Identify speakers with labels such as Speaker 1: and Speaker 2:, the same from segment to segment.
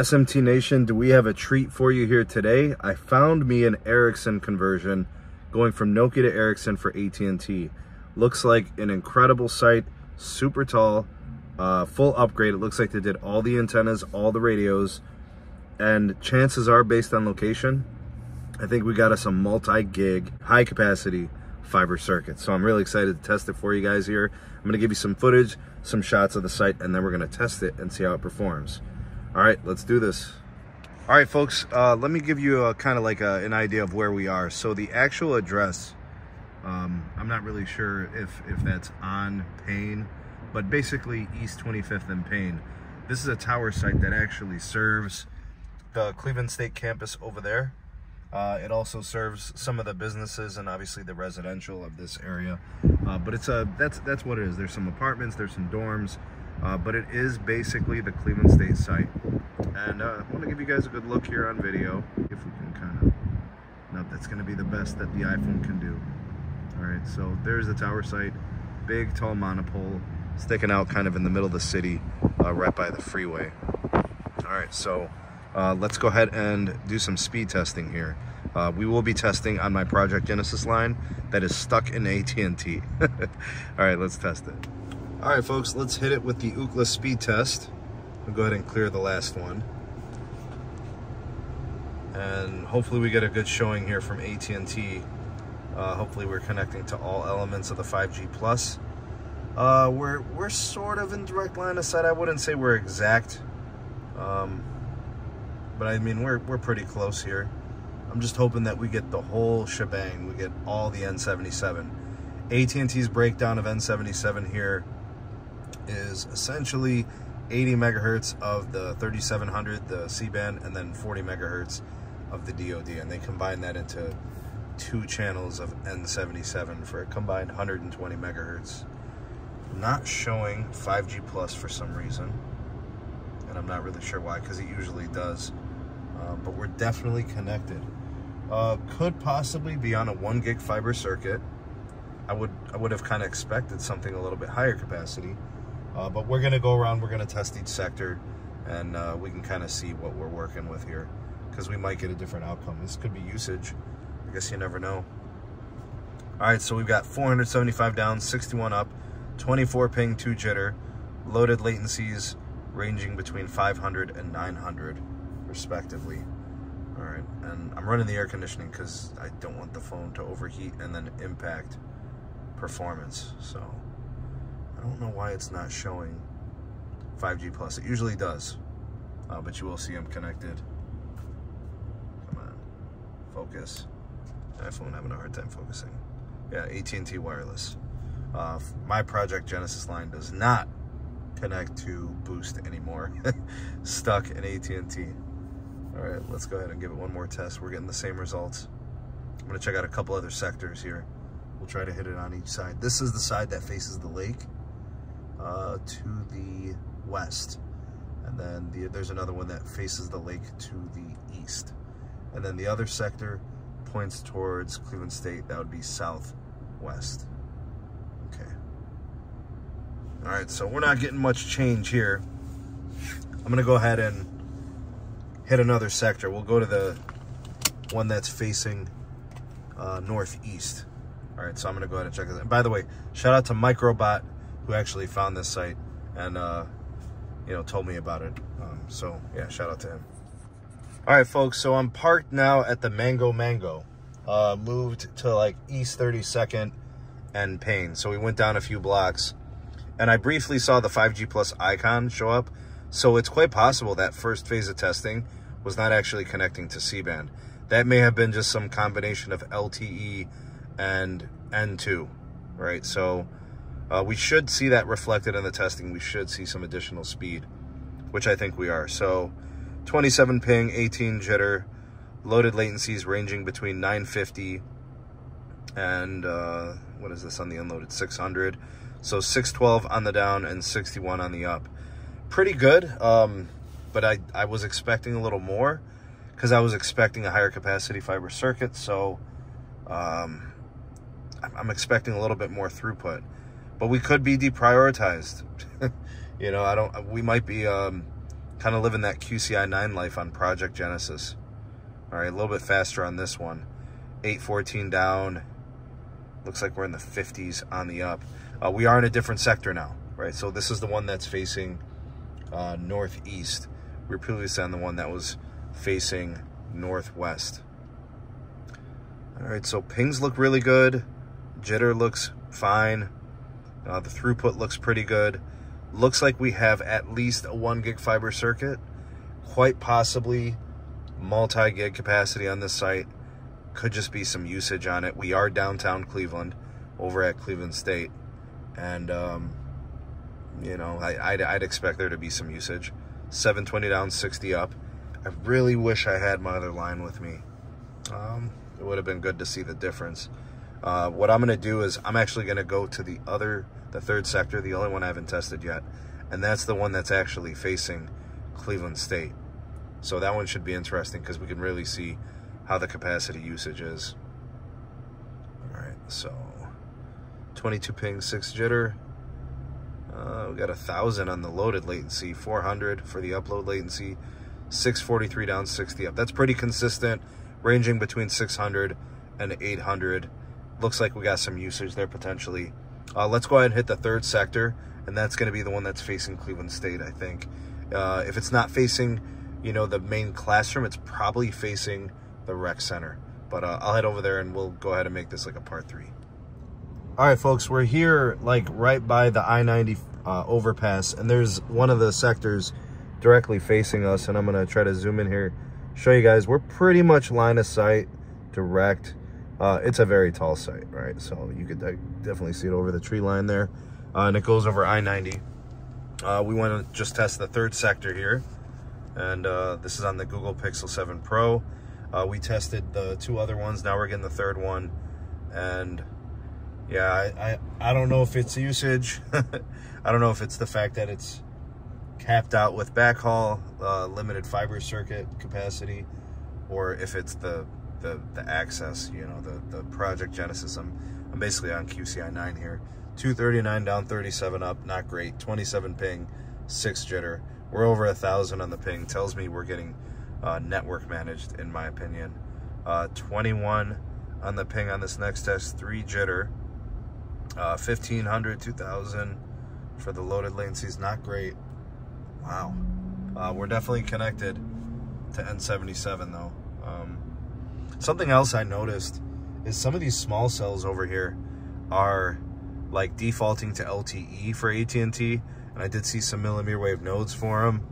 Speaker 1: SMT Nation, do we have a treat for you here today? I found me an Ericsson conversion going from Nokia to Ericsson for AT&T. Looks like an incredible site, super tall, uh, full upgrade. It looks like they did all the antennas, all the radios, and chances are based on location, I think we got us a multi-gig, high capacity fiber circuit. So I'm really excited to test it for you guys here. I'm gonna give you some footage, some shots of the site, and then we're gonna test it and see how it performs. All right, let's do this. All right, folks, uh, let me give you a kind of like a, an idea of where we are. So the actual address, um, I'm not really sure if, if that's on Payne, but basically East 25th and Payne. This is a tower site that actually serves the Cleveland State campus over there. Uh, it also serves some of the businesses and obviously the residential of this area. Uh, but it's a that's that's what it is. There's some apartments, there's some dorms, uh, but it is basically the Cleveland State site. And uh, I want to give you guys a good look here on video, if we can kind of, no, that's going to be the best that the iPhone can do. All right, so there's the tower site, big tall monopole, sticking out kind of in the middle of the city, uh, right by the freeway. All right, so uh, let's go ahead and do some speed testing here. Uh, we will be testing on my Project Genesis line that is stuck in AT&T. All right, let's test it. All right, folks, let's hit it with the Ookla speed test. We'll go ahead and clear the last one. And hopefully we get a good showing here from AT&T. Uh, hopefully we're connecting to all elements of the 5G Plus. Uh, we're, we're sort of in direct line of sight. I wouldn't say we're exact. Um, but I mean, we're, we're pretty close here. I'm just hoping that we get the whole shebang. We get all the N77. AT&T's breakdown of N77 here is essentially 80 megahertz of the 3700, the C-band, and then 40 megahertz of the DoD. And they combine that into two channels of N77 for a combined 120 megahertz. Not showing 5G Plus for some reason. And I'm not really sure why, because it usually does. Uh, but we're definitely connected. Uh, could possibly be on a one gig fiber circuit. I would I would have kind of expected something a little bit higher capacity. Uh, but we're going to go around, we're going to test each sector, and uh, we can kind of see what we're working with here, because we might get a different outcome. This could be usage. I guess you never know. All right, so we've got 475 down, 61 up, 24 ping, 2 jitter, loaded latencies ranging between 500 and 900, respectively. All right, and I'm running the air conditioning because I don't want the phone to overheat and then impact performance, so... I don't know why it's not showing 5G Plus. It usually does, uh, but you will see them connected. Come on, focus. iPhone having a hard time focusing. Yeah, AT&T wireless. Uh, my Project Genesis line does not connect to Boost anymore. Stuck in AT&T. All right, let's go ahead and give it one more test. We're getting the same results. I'm gonna check out a couple other sectors here. We'll try to hit it on each side. This is the side that faces the lake uh, to the west. And then the, there's another one that faces the lake to the east. And then the other sector points towards Cleveland State. That would be southwest. Okay. All right, so we're not getting much change here. I'm gonna go ahead and hit another sector. We'll go to the one that's facing uh, northeast. All right, so I'm gonna go ahead and check this. And by the way, shout out to Microbot who actually found this site and, uh, you know, told me about it. Um, so, yeah, shout out to him. All right, folks, so I'm parked now at the Mango Mango. Uh, moved to, like, East 32nd and Payne. So we went down a few blocks. And I briefly saw the 5G Plus icon show up. So it's quite possible that first phase of testing was not actually connecting to C-band. That may have been just some combination of LTE and N2, right? So uh, we should see that reflected in the testing. We should see some additional speed, which I think we are. So 27 ping, 18 jitter, loaded latencies ranging between 950 and uh, what is this on the unloaded? 600. So 612 on the down and 61 on the up. Pretty good, um, but I, I was expecting a little more because I was expecting a higher capacity fiber circuit. So um, I'm expecting a little bit more throughput but we could be deprioritized. you know, I don't, we might be um, Kind of living that QCI 9 life on Project Genesis. All right, a little bit faster on this one. 814 down. Looks like we're in the 50s on the up. Uh, we are in a different sector now, right? So this is the one that's facing uh, northeast. We were previously on the one that was facing northwest. All right, so pings look really good. Jitter looks fine. Uh, the throughput looks pretty good. Looks like we have at least a one gig fiber circuit, quite possibly multi-gig capacity on this site. Could just be some usage on it. We are downtown Cleveland over at Cleveland State. And, um, you know, I, I'd, I'd expect there to be some usage. 720 down, 60 up. I really wish I had my other line with me. Um, it would have been good to see the difference. Uh, what I'm going to do is I'm actually going to go to the other, the third sector, the only one I haven't tested yet. And that's the one that's actually facing Cleveland State. So that one should be interesting because we can really see how the capacity usage is. All right, so 22 ping, 6 jitter. Uh, we got a 1,000 on the loaded latency, 400 for the upload latency, 643 down, 60 up. That's pretty consistent, ranging between 600 and 800. Looks like we got some usage there potentially. Uh, let's go ahead and hit the third sector, and that's going to be the one that's facing Cleveland State, I think. Uh, if it's not facing you know, the main classroom, it's probably facing the rec center. But uh, I'll head over there and we'll go ahead and make this like a part three. All right, folks, we're here like right by the I-90 uh, overpass, and there's one of the sectors directly facing us, and I'm gonna try to zoom in here, show you guys. We're pretty much line of sight, direct. Uh, it's a very tall site, right? So you could definitely see it over the tree line there, uh, and it goes over I-90. Uh, we want to just test the third sector here and uh, this is on the Google Pixel 7 Pro. Uh, we tested the two other ones. Now we're getting the third one, and yeah, I I, I don't know if it's usage. I don't know if it's the fact that it's capped out with backhaul, uh, limited fiber circuit capacity, or if it's the the the access. You know, the the Project Genesis. I'm I'm basically on QCI 9 here. 239 down, 37 up. Not great. 27 ping, six jitter. We're over a thousand on the ping. Tells me we're getting uh, network managed, in my opinion. Uh, 21 on the ping on this next test. Three jitter. Uh, 1500, 2000 for the loaded latency is not great. Wow. Uh, we're definitely connected to N77 though. Um, something else I noticed is some of these small cells over here are like defaulting to LTE for AT&T and I did see some millimeter wave nodes for them.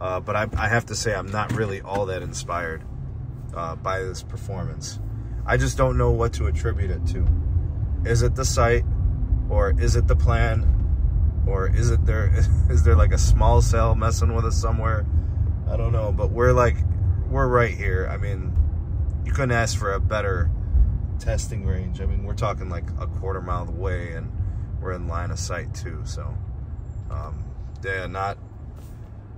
Speaker 1: Uh, but I, I, have to say I'm not really all that inspired uh, by this performance. I just don't know what to attribute it to. Is it the site, or is it the plan, or is it there? Is there like a small cell messing with us somewhere? I don't know, but we're like we're right here. I mean, you couldn't ask for a better testing range. I mean, we're talking like a quarter mile away, and we're in line of sight too. So. Um, yeah, not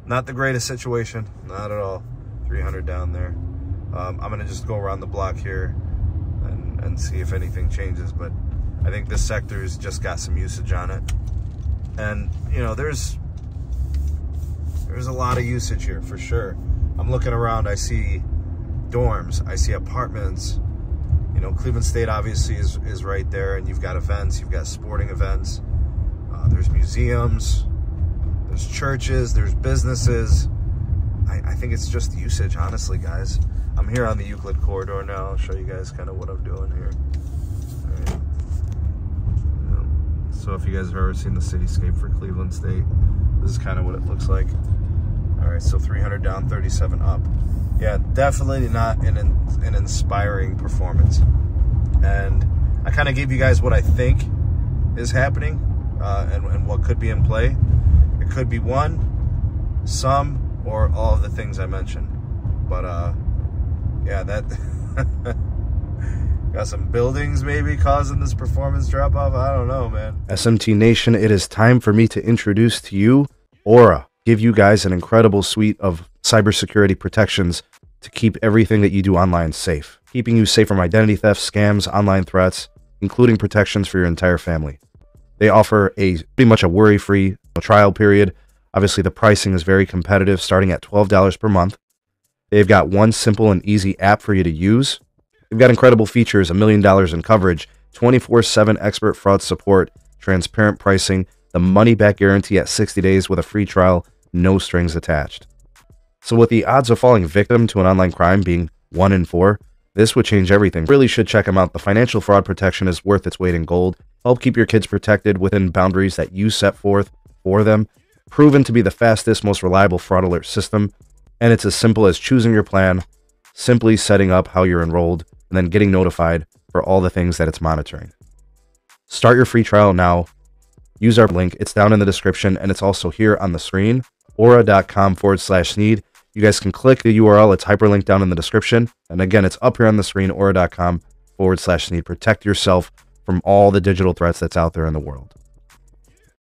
Speaker 1: not the greatest situation, not at all. 300 down there. Um, I'm gonna just go around the block here and, and see if anything changes, but I think this sector's just got some usage on it. And, you know, there's there's a lot of usage here for sure. I'm looking around, I see dorms, I see apartments. You know, Cleveland State obviously is, is right there, and you've got events, you've got sporting events. Uh, there's museums, there's churches, there's businesses. I, I, think it's just usage, honestly, guys. I'm here on the Euclid corridor now. I'll show you guys kind of what I'm doing here. So if you guys have ever seen the cityscape for Cleveland State, this is kind of what it looks like. All right, so 300 down, 37 up. Yeah, definitely not an, an inspiring performance. And I kind of gave you guys what I think is happening uh, and, and what could be in play. It could be one, some, or all of the things I mentioned. But uh, yeah, that got some buildings maybe causing this performance drop off. I don't know, man. SMT Nation, it is time for me to introduce to you Aura. Give you guys an incredible suite of cybersecurity protections to keep everything that you do online safe, keeping you safe from identity theft, scams, online threats, including protections for your entire family. They offer a pretty much a worry-free trial period. Obviously, the pricing is very competitive, starting at $12 per month. They've got one simple and easy app for you to use. They've got incredible features, a million dollars in coverage, 24 7 expert fraud support, transparent pricing, the money back guarantee at 60 days with a free trial, no strings attached. So, with the odds of falling victim to an online crime being 1 in 4, this would change everything. Really should check them out. The financial fraud protection is worth its weight in gold. Help keep your kids protected within boundaries that you set forth for them. Proven to be the fastest, most reliable fraud alert system. And it's as simple as choosing your plan, simply setting up how you're enrolled, and then getting notified for all the things that it's monitoring. Start your free trial now. Use our link. It's down in the description and it's also here on the screen. Aura.com forward slash Sneed. You guys can click the URL. It's hyperlinked down in the description. And again, it's up here on the screen, aura.com forward slash Sneed. Protect yourself from all the digital threats that's out there in the world.